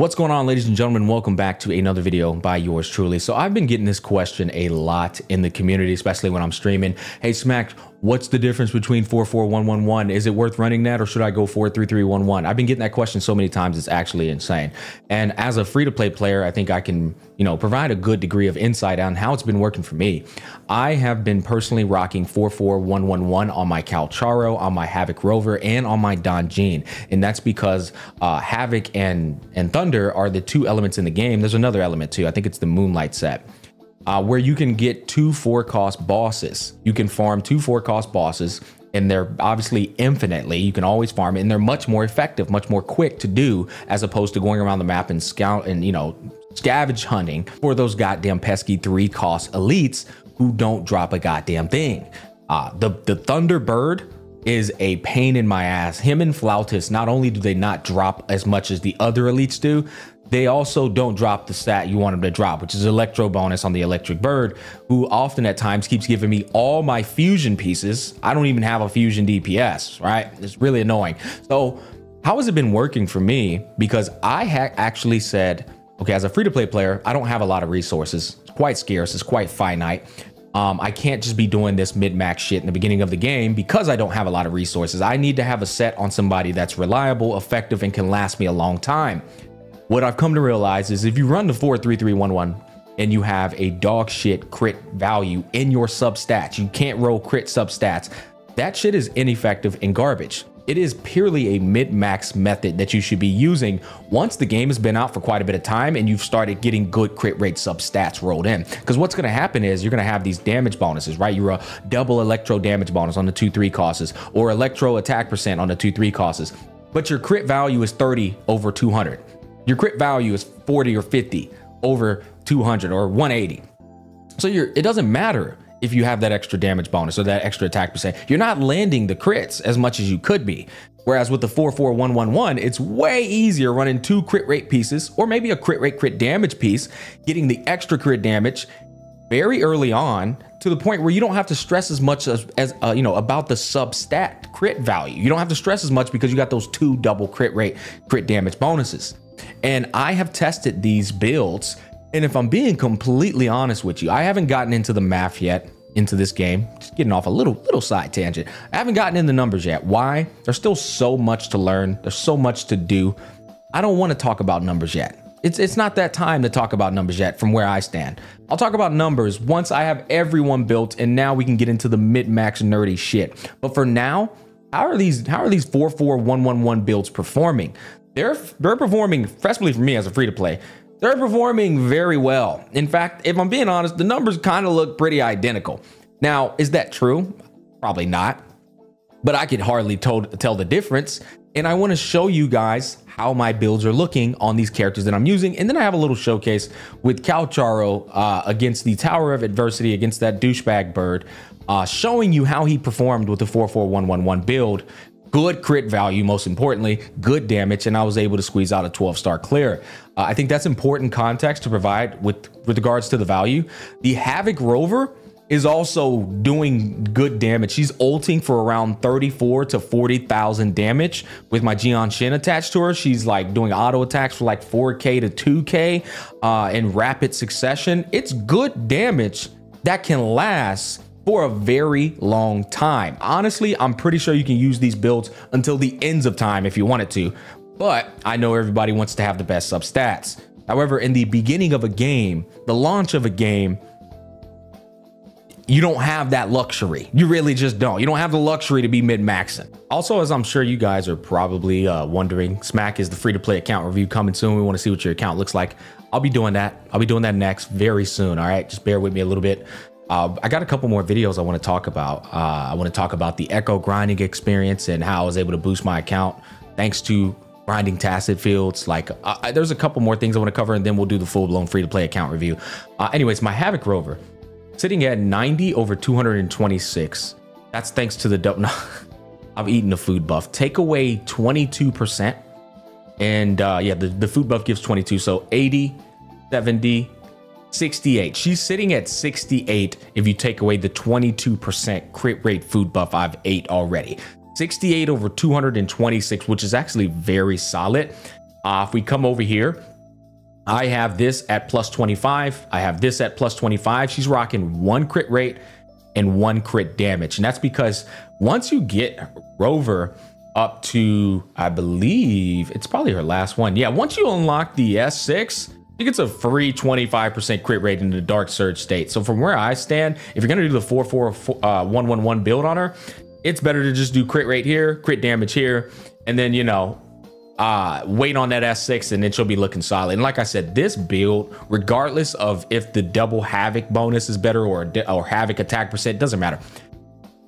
What's going on, ladies and gentlemen? Welcome back to another video by yours truly. So I've been getting this question a lot in the community, especially when I'm streaming. Hey, Smack, what's the difference between 44111? Is it worth running that or should I go 43311? I've been getting that question so many times, it's actually insane. And as a free to play player, I think I can, you know, provide a good degree of insight on how it's been working for me. I have been personally rocking 44111 on my Calcharo, on my Havoc Rover, and on my Danjin. And that's because uh, Havoc and, and Thunder are the two elements in the game. There's another element too. I think it's the Moonlight set uh, where you can get two four cost bosses. You can farm two four cost bosses and they're obviously infinitely you can always farm and they're much more effective much more quick to do as opposed to going around the map and scout and you know scavenge hunting for those goddamn pesky three cost elites who don't drop a goddamn thing uh the the thunderbird is a pain in my ass him and flautist not only do they not drop as much as the other elites do they also don't drop the stat you want them to drop, which is electro bonus on the electric bird, who often at times keeps giving me all my fusion pieces. I don't even have a fusion DPS, right? It's really annoying. So how has it been working for me? Because I had actually said, okay, as a free to play player, I don't have a lot of resources. It's quite scarce. It's quite finite. Um, I can't just be doing this mid-max shit in the beginning of the game because I don't have a lot of resources. I need to have a set on somebody that's reliable, effective, and can last me a long time. What I've come to realize is if you run the 43311 and you have a dog shit crit value in your substats, you can't roll crit substats, that shit is ineffective and garbage. It is purely a mid-max method that you should be using once the game has been out for quite a bit of time and you've started getting good crit rate substats rolled in. Because what's going to happen is you're going to have these damage bonuses, right? You're a double electro damage bonus on the 2-3 costs or electro attack percent on the 2-3 costs. But your crit value is 30 over 200. Your crit value is 40 or 50 over 200 or 180. So you're, it doesn't matter if you have that extra damage bonus or that extra attack percent. You're not landing the crits as much as you could be. Whereas with the 44111, it's way easier running two crit rate pieces or maybe a crit rate crit damage piece, getting the extra crit damage very early on to the point where you don't have to stress as much as, as uh, you know about the sub stat crit value. You don't have to stress as much because you got those two double crit rate crit damage bonuses. And I have tested these builds. And if I'm being completely honest with you, I haven't gotten into the math yet into this game. Just getting off a little little side tangent. I haven't gotten in the numbers yet. Why? There's still so much to learn. There's so much to do. I don't want to talk about numbers yet. It's it's not that time to talk about numbers yet from where I stand. I'll talk about numbers once I have everyone built and now we can get into the mid-max nerdy shit. But for now, how are these how are these 44111 builds performing? They're they're performing, especially for me as a free to play, they're performing very well. In fact, if I'm being honest, the numbers kind of look pretty identical. Now, is that true? Probably not, but I could hardly told, tell the difference. And I want to show you guys how my builds are looking on these characters that I'm using. And then I have a little showcase with Calcharo uh, against the Tower of Adversity against that douchebag bird, uh, showing you how he performed with the 44111 build good crit value, most importantly, good damage, and I was able to squeeze out a 12 star clear. Uh, I think that's important context to provide with, with regards to the value. The Havoc Rover is also doing good damage. She's ulting for around 34 to 40,000 damage with my Jianxin attached to her. She's like doing auto attacks for like 4K to 2K uh, in rapid succession. It's good damage that can last for a very long time. Honestly, I'm pretty sure you can use these builds until the ends of time if you wanted to, but I know everybody wants to have the best sub stats. However, in the beginning of a game, the launch of a game, you don't have that luxury. You really just don't. You don't have the luxury to be mid-maxing. Also, as I'm sure you guys are probably uh, wondering, Smack is the free-to-play account review coming soon. We want to see what your account looks like. I'll be doing that. I'll be doing that next very soon. All right, just bear with me a little bit. Uh, I got a couple more videos I want to talk about. Uh, I want to talk about the Echo grinding experience and how I was able to boost my account thanks to grinding tacet fields. Like, uh, there's a couple more things I want to cover, and then we'll do the full blown free to play account review. Uh, anyways, my Havoc Rover sitting at 90 over 226. That's thanks to the double. I've eaten a food buff. Take away 22%. And uh, yeah, the, the food buff gives 22. So 80, 70, 68. She's sitting at 68 if you take away the 22% crit rate food buff I've ate already. 68 over 226, which is actually very solid. Uh, if we come over here, I have this at plus 25. I have this at plus 25. She's rocking one crit rate and one crit damage. And that's because once you get Rover up to, I believe it's probably her last one. Yeah, once you unlock the S6, she gets a free 25% crit rate in the Dark Surge state. So from where I stand, if you're to do the 44111 uh, 1-1-1 build on her, it's better to just do crit rate here, crit damage here, and then, you know, uh, wait on that S6 and then she'll be looking solid. And like I said, this build, regardless of if the double Havoc bonus is better or, or Havoc attack percent, doesn't matter.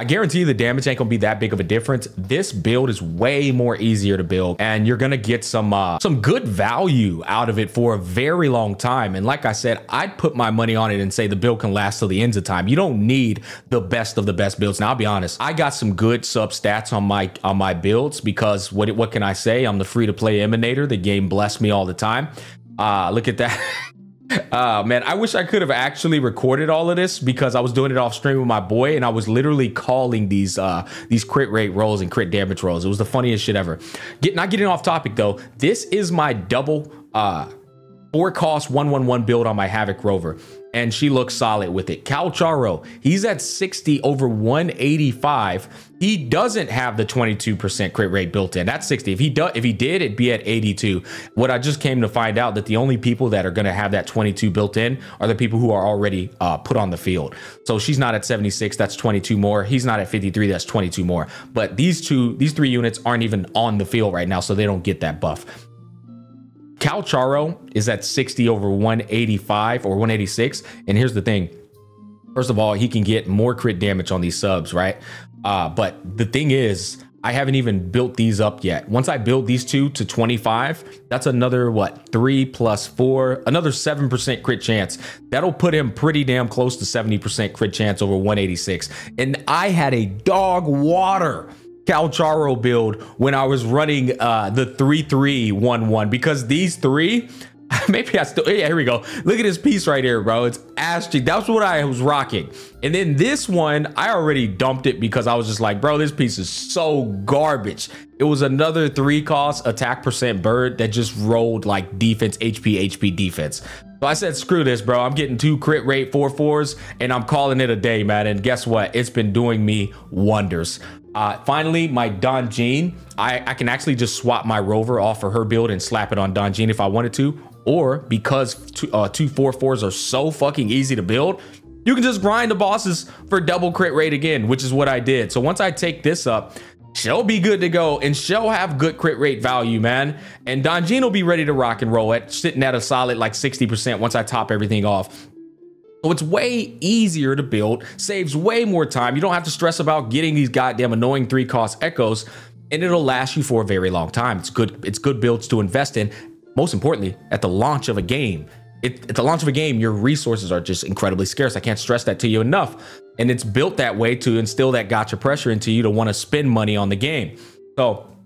I guarantee you the damage ain't gonna be that big of a difference. This build is way more easier to build and you're gonna get some uh, some good value out of it for a very long time. And like I said, I'd put my money on it and say the build can last till the ends of time. You don't need the best of the best builds. Now I'll be honest, I got some good sub stats on my on my builds because what what can I say? I'm the free to play emanator. The game blessed me all the time. Uh, look at that. Uh, man, I wish I could have actually recorded all of this because I was doing it off stream with my boy and I was literally calling these uh, these crit rate rolls and crit damage rolls. It was the funniest shit ever. Get not getting off topic though. This is my double uh, four cost 111 build on my Havoc Rover and she looks solid with it. Calcharo, he's at 60 over 185. He doesn't have the 22% crit rate built in. That's 60. If he does, if he did, it'd be at 82. What I just came to find out that the only people that are going to have that 22 built in are the people who are already uh, put on the field. So she's not at 76. That's 22 more. He's not at 53. That's 22 more. But these two, these three units aren't even on the field right now, so they don't get that buff. Calcharo is at 60 over 185 or 186. And here's the thing. First of all, he can get more crit damage on these subs, right? Uh, but the thing is, I haven't even built these up yet. Once I build these two to 25, that's another what? Three plus four, another 7% crit chance. That'll put him pretty damn close to 70% crit chance over 186. And I had a dog water Calcharo build when I was running uh, the 3-3-1-1 because these three, maybe I still, yeah, here we go. Look at this piece right here, bro. It's ass. That's what I was rocking. And then this one, I already dumped it because I was just like, bro, this piece is so garbage. It was another three cost attack percent bird that just rolled like defense, HP, HP defense. So I said, screw this, bro. I'm getting two crit rate four fours and I'm calling it a day, man. And guess what? It's been doing me wonders. Uh, finally, my Danjin, I, I can actually just swap my Rover off of her build and slap it on Danjin if I wanted to. Or because two, uh, two four fours are so fucking easy to build, you can just grind the bosses for double crit rate again, which is what I did. So once I take this up, she'll be good to go and she'll have good crit rate value, man. And Danjin will be ready to rock and roll at sitting at a solid like 60% once I top everything off. So it's way easier to build, saves way more time. You don't have to stress about getting these goddamn annoying three cost echoes, and it'll last you for a very long time. It's good, it's good builds to invest in. Most importantly, at the launch of a game. It, at the launch of a game, your resources are just incredibly scarce. I can't stress that to you enough. And it's built that way to instill that gacha pressure into you to want to spend money on the game. So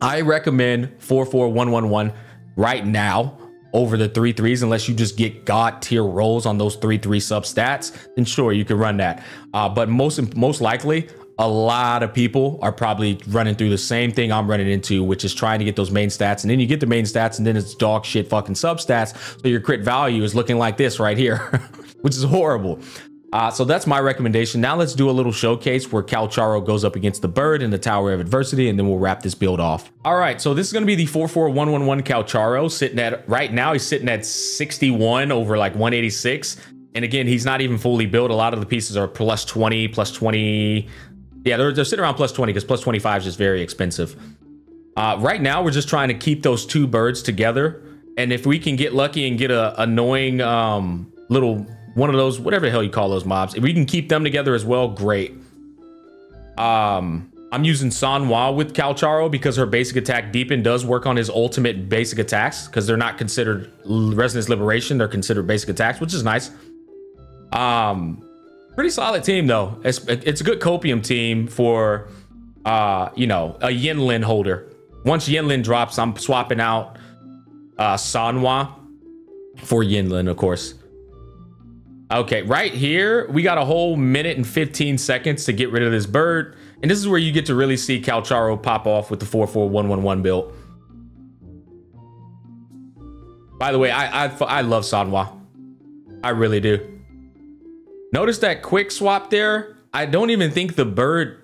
I recommend 44111 right now over the three threes unless you just get god tier rolls on those three three sub stats then sure you can run that uh, but most most likely a lot of people are probably running through the same thing I'm running into, which is trying to get those main stats. And then you get the main stats and then it's dog shit fucking sub stats. So your crit value is looking like this right here, which is horrible. Uh, so that's my recommendation. Now let's do a little showcase where Calcharo goes up against the bird in the Tower of Adversity, and then we'll wrap this build off. All right, so this is going to be the 44111 Calcharo sitting at, right now he's sitting at 61 over like 186. And again, he's not even fully built. A lot of the pieces are plus 20, plus 20. Yeah, they're, they're sitting around plus 20 because plus 25 is just very expensive. Uh, right now, we're just trying to keep those two birds together. And if we can get lucky and get a annoying um, little one of those, whatever the hell you call those mobs. If we can keep them together as well, great. Um, I'm using Sanhua with Calcharo because her basic attack deepen does work on his ultimate basic attacks because they're not considered Resonance Liberation. They're considered basic attacks, which is nice. Um, pretty solid team though. It's, it's a good copium team for, uh, you know, a Yinlin holder. Once Yinlin drops, I'm swapping out uh, Sanhua for Yinlin, of course. Okay, right here, we got a whole minute and 15 seconds to get rid of this bird. And this is where you get to really see Calcharo pop off with the 44111 build. By the way, I, I, I love Sanhua. I really do. Notice that quick swap there? I don't even think the bird...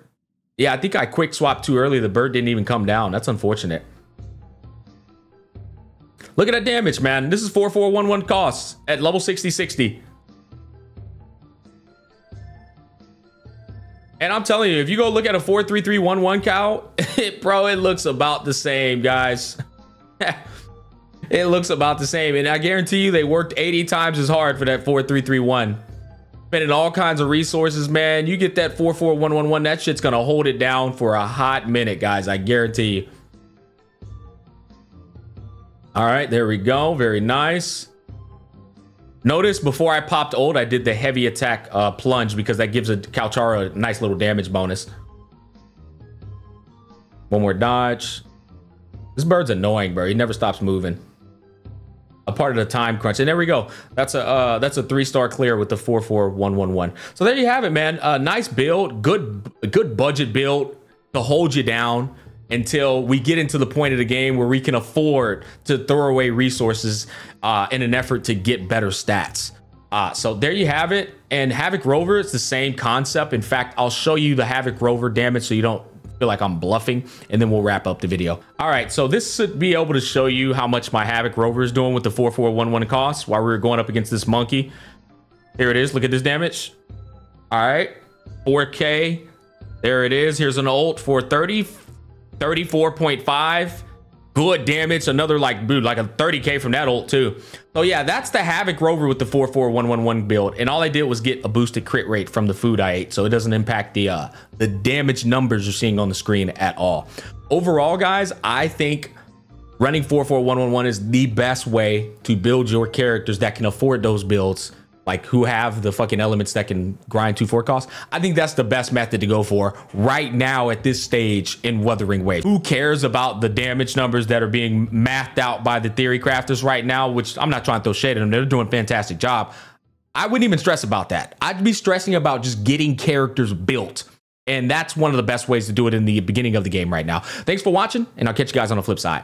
Yeah, I think I quick swapped too early. The bird didn't even come down. That's unfortunate. Look at that damage, man. This is 4411 costs at level 6060. And I'm telling you, if you go look at a 43311 cow, it, bro, it looks about the same, guys. it looks about the same. And I guarantee you they worked 80 times as hard for that 4331. Spending all kinds of resources, man. You get that 44111, that shit's gonna hold it down for a hot minute, guys. I guarantee you. All right, there we go. Very nice. Notice before I popped old, I did the heavy attack uh, plunge because that gives a Calcharo a nice little damage bonus. One more dodge. This bird's annoying, bro. He never stops moving. A part of the time crunch. And there we go. That's a uh, that's a three star clear with the 44111. So there you have it, man. Uh, nice build. Good good budget build to hold you down until we get into the point of the game where we can afford to throw away resources uh, in an effort to get better stats. Uh, so there you have it. And Havoc Rover, it's the same concept. In fact, I'll show you the Havoc Rover damage so you don't feel like I'm bluffing and then we'll wrap up the video. All right, so this should be able to show you how much my Havoc Rover is doing with the 4411 cost while we were going up against this monkey. Here it is, look at this damage. All right, 4K, there it is. Here's an ult for 30, 34.5 good damage. Another like dude like a 30k from that ult too. So yeah that's the havoc rover with the 44111 build and all i did was get a boosted crit rate from the food i ate so it doesn't impact the uh the damage numbers you're seeing on the screen at all. Overall guys i think running 44111 is the best way to build your characters that can afford those builds like who have the fucking elements that can grind two four costs. I think that's the best method to go for right now at this stage in Wuthering Waves. Who cares about the damage numbers that are being mathed out by the theory crafters right now? Which I'm not trying to throw shade at them. They're doing a fantastic job. I wouldn't even stress about that. I'd be stressing about just getting characters built. And that's one of the best ways to do it in the beginning of the game right now. Thanks for watching, and I'll catch you guys on the flip side.